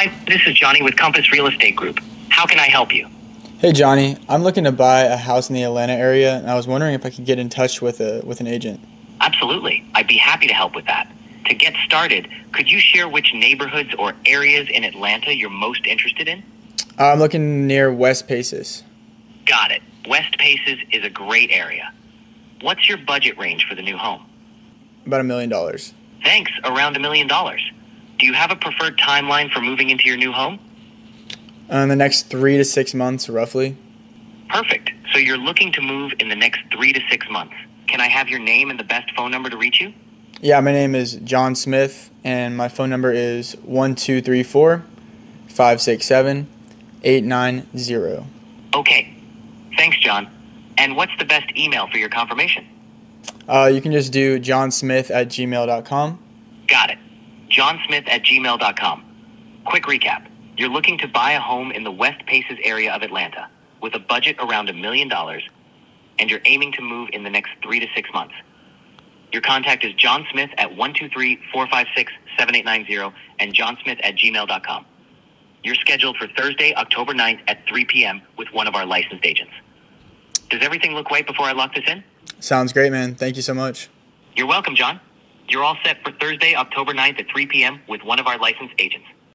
Hi, this is Johnny with Compass Real Estate Group. How can I help you? Hey Johnny, I'm looking to buy a house in the Atlanta area, and I was wondering if I could get in touch with a with an agent. Absolutely. I'd be happy to help with that. To get started, could you share which neighborhoods or areas in Atlanta you're most interested in? Uh, I'm looking near West Paces. Got it. West Paces is a great area. What's your budget range for the new home? About a million dollars. Thanks, around a million dollars. Do you have a preferred timeline for moving into your new home? Uh, in the next three to six months, roughly. Perfect. So you're looking to move in the next three to six months. Can I have your name and the best phone number to reach you? Yeah, my name is John Smith, and my phone number is 1234 567 890. Okay. Thanks, John. And what's the best email for your confirmation? Uh, you can just do johnsmith at gmail.com. Got it. Johnsmith at gmail.com. Quick recap. You're looking to buy a home in the West Paces area of Atlanta with a budget around a million dollars, and you're aiming to move in the next three to six months. Your contact is John Smith at 123-456-7890 and johnsmith at gmail.com. You're scheduled for Thursday, October 9th at 3 p.m. with one of our licensed agents. Does everything look right before I lock this in? Sounds great, man. Thank you so much. You're welcome, John. You're all set for Thursday, October 9th at 3 p.m. with one of our licensed agents.